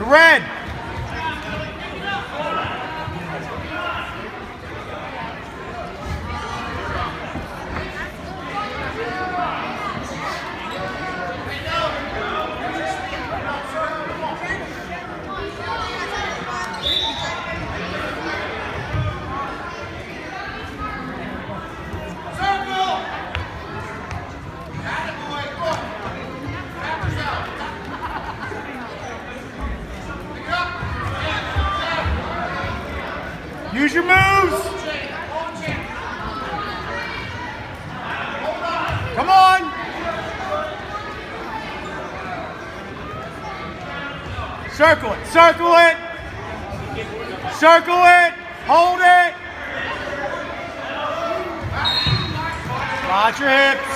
Red. Use your moves. Come on. Circle it. Circle it. Circle it. Hold it. Watch your hips.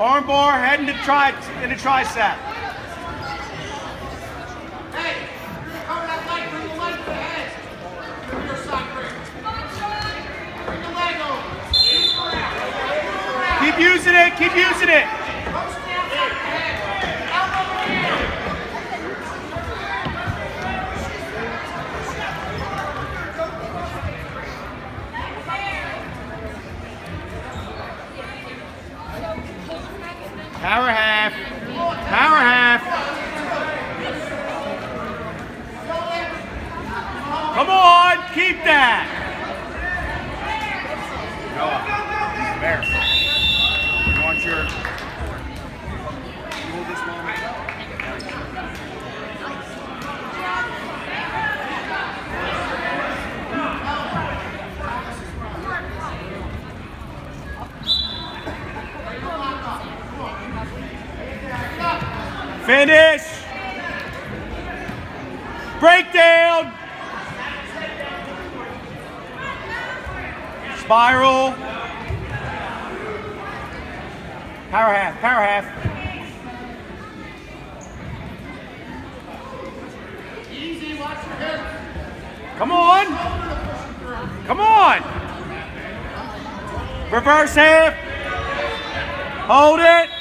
Arm bar, head into tri into tricep. Hey, cover that leg, bring the to head. The. Keep using it, keep using it. Power half. Power half. Come on, keep that. Finish. Breakdown. Spiral. Power half, power half. Easy, watch your hips. Come on. Come on. Reverse half. Hold it.